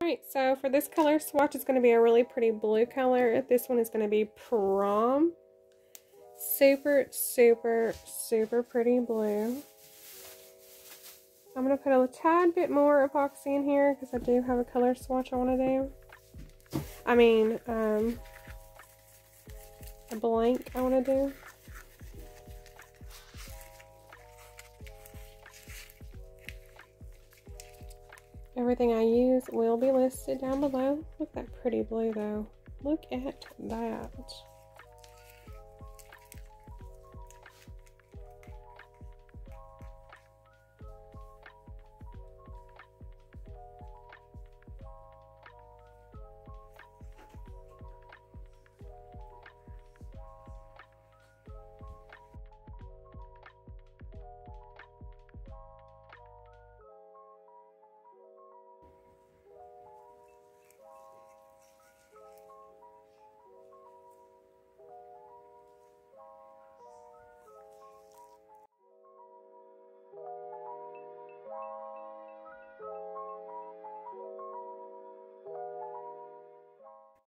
Alright, so for this color swatch, it's going to be a really pretty blue color. This one is going to be Prom. Super, super, super pretty blue. I'm going to put a tad bit more epoxy in here because I do have a color swatch I want to do. I mean, um, a blank I want to do. Everything I use will be listed down below. Look at that pretty blue though. Look at that.